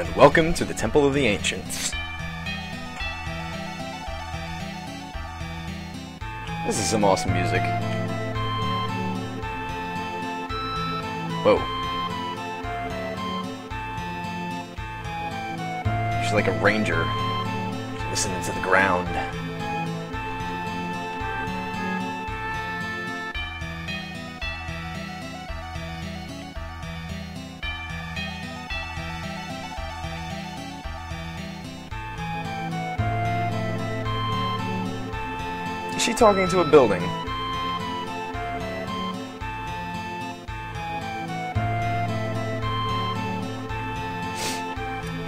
and welcome to the Temple of the Ancients. This is some awesome music. Whoa. She's like a ranger, listening to the ground. Is she talking to a building?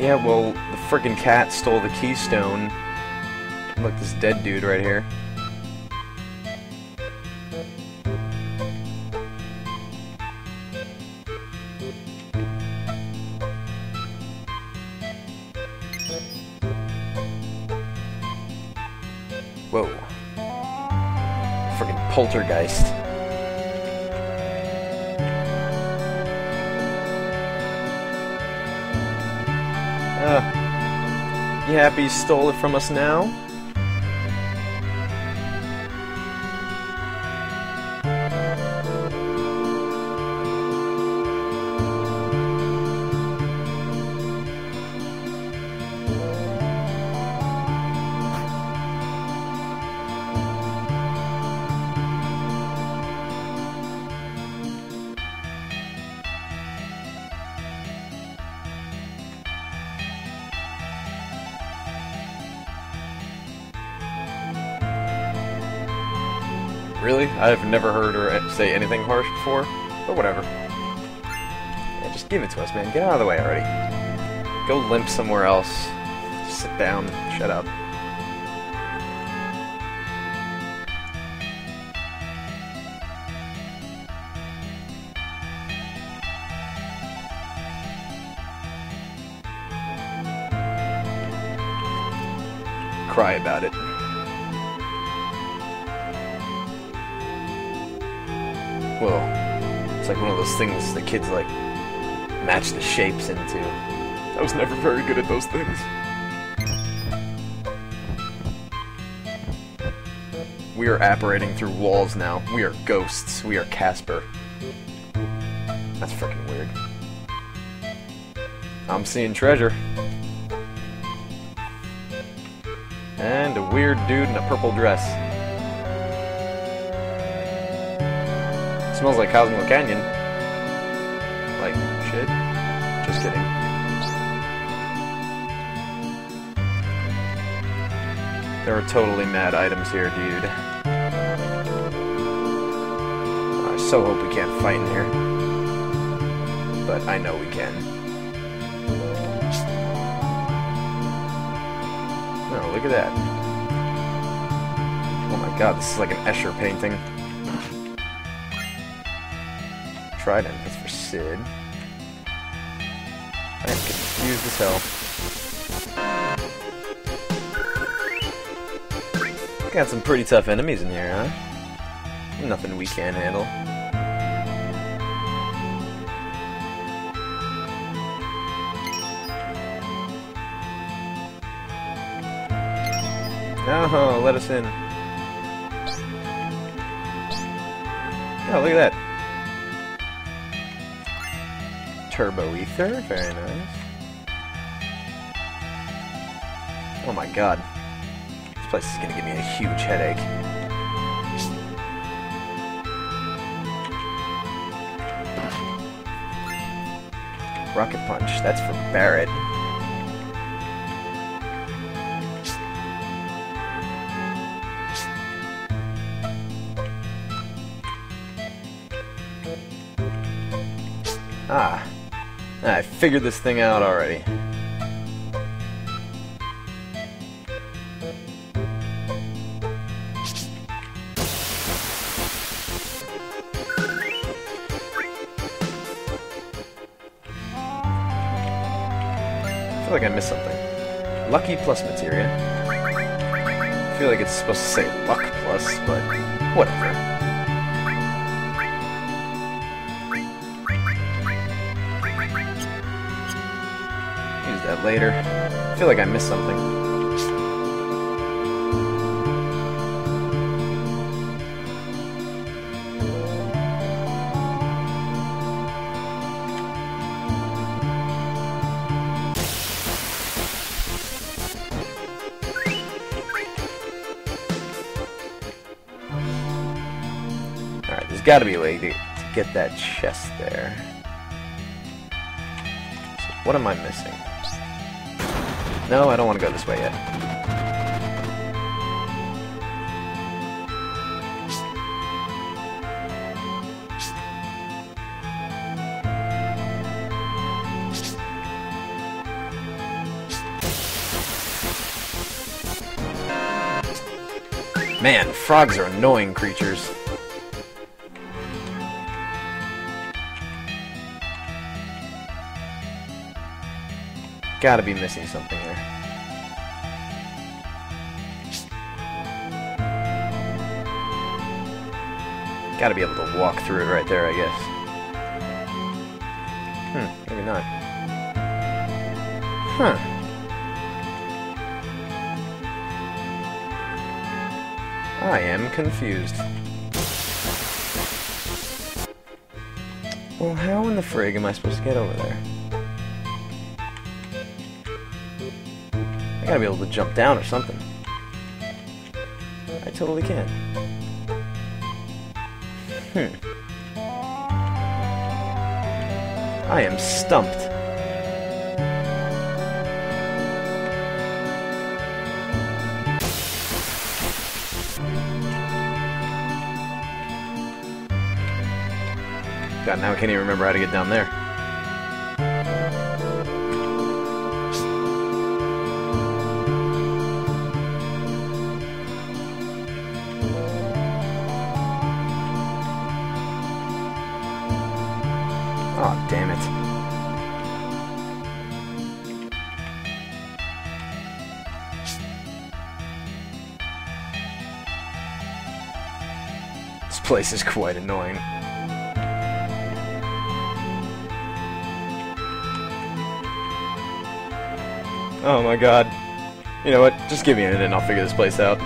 Yeah, well, the friggin' cat stole the keystone. Look, this dead dude right here. Whoa. Poltergeist. Uh, you happy you stole it from us now? Really? I've never heard her say anything harsh before, but whatever. Yeah, just give it to us, man. Get out of the way already. Go limp somewhere else. Sit down. Shut up. Cry about it. Well, it's like one of those things the kids like match the shapes into. I was never very good at those things. We are apparating through walls now. We are ghosts. We are Casper. That's freaking weird. I'm seeing treasure. And a weird dude in a purple dress. Smells like Cosmo Canyon. Like shit. Just kidding. There are totally mad items here, dude. I so hope we can't fight in here. But I know we can. Oh, look at that. Oh my god, this is like an Escher painting. Trident, that's for Sid. I am confused as hell. Got some pretty tough enemies in here, huh? Nothing we can't handle. Oh, let us in. Oh, look at that. Turbo Ether, very nice. Oh my god. This place is gonna give me a huge headache. Rocket Punch, that's for Barret. I figured this thing out already. I feel like I missed something. Lucky plus materia. I feel like it's supposed to say luck plus, but whatever. That later. I feel like I missed something. Alright, there's gotta be a way to, to get that chest there. So what am I missing? No, I don't want to go this way yet. Man, frogs are annoying creatures. Gotta be missing something here. Gotta be able to walk through it right there, I guess. Hmm, maybe not. Huh. I am confused. Well, how in the frig am I supposed to get over there? I gotta be able to jump down or something. I totally can. Hmm. I am stumped. God, now I can't even remember how to get down there. Oh, damn it. This place is quite annoying. Oh my god. You know what? Just give me a minute and I'll figure this place out.